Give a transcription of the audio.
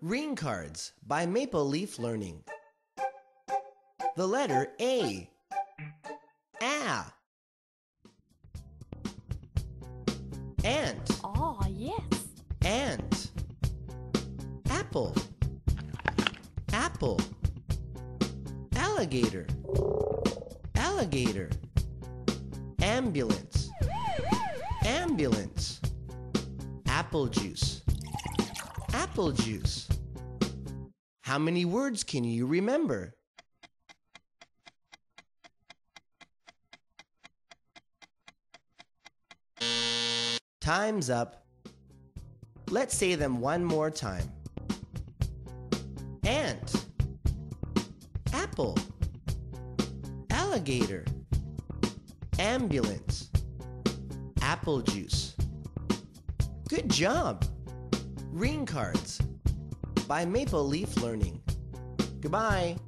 Ring Cards by Maple Leaf Learning. The letter A. A. Ant. Oh, ah, yes. Ant. Apple. Apple. Alligator. Alligator. Ambulance. Ambulance. Apple juice. Apple juice. How many words can you remember? Time's up. Let's say them one more time. Ant. Apple. Alligator. Ambulance. Apple juice. Good job! Ring cards by Maple Leaf Learning. Goodbye.